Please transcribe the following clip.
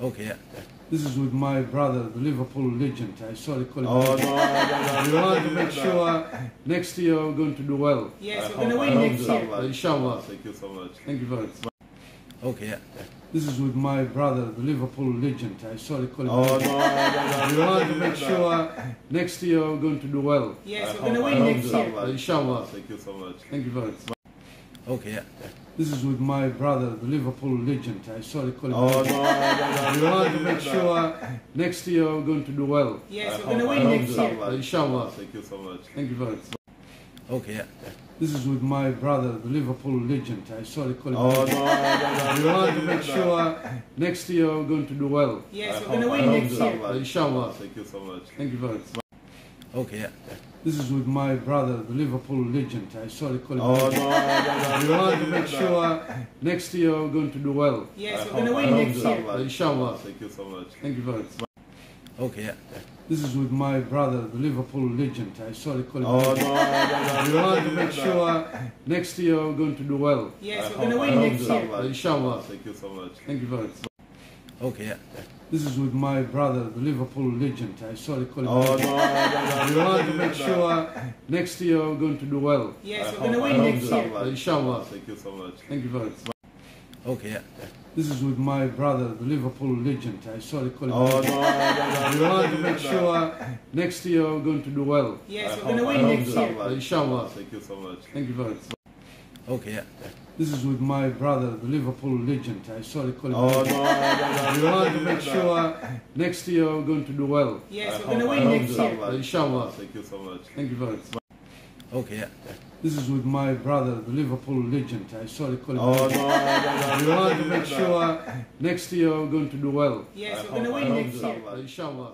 Okay, yeah. This is with my brother, the Liverpool legend. I saw the call. Oh, no, no, no, We want to make sure next year we're going to do well. Yes, I we're going to win I hope next so. year. Inshallah. Thank you so much. Thank you very much. Okay, yeah. This is with my brother, the Liverpool legend. I saw the call. Oh, no, no, no, We want to make sure next year we're going to do well. Yes, I we're going to win next year. Inshallah. Thank you so much. Thank you very much. Okay, yeah. This is with my brother, the Liverpool legend. I saw the call. Oh, no, no, no, We want to make sure next year we're going to do well. Yes, I we're uh, going to win uh, next so. year. Inshallah. Thank you so much. Thank you very much. Okay, yeah. This is with my brother, the Liverpool legend. I saw the call. Oh, no, no, no, We want to make sure next year we're going to do well. Yes, I we're going to win next year. Inshallah. Thank you so much. Thank you very much. Okay, yeah. This is with my brother, the Liverpool legend. I saw the call. Oh, no, no, no, We want to make sure next year we're going to do well. Yes, we're going to win next year. Inshallah. Thank you so much. Thank you very much. Okay, yeah. This is with my brother, the Liverpool legend. I saw the call. Oh, no, no, no, We want to make sure next year we're going to do well. Yes, we're going to win next year. Inshallah. Thank you so much. Thank you very much. Okay, yeah. This is with my brother, the Liverpool legend. I saw the call. Oh, no, no, no, We want to make sure next year we're going to do well. Yes, I we're going to win I hope next so. year. Inshallah. Thank you so much. Thank you very much. Okay, yeah. This is with my brother, the Liverpool legend. I saw the call. Oh, no, no, no, We want to make sure next year we're going to do well. Yes, I we're going to win next year. Inshallah. Thank you so much. Thank you very much. Okay, yeah. This is with my brother, the Liverpool legend. I saw the call. Oh, no, no, no, We want to make sure next year we're going to do well. Yes, I we're going to win I hope next so. year. Inshallah. Thank you so much. Thank you very much. Okay. This is with my brother, the Liverpool legend. I saw the call. Oh, no, no, no, We want to make sure next year we're going to do well. Yes, I we're going to win next year. Inshallah.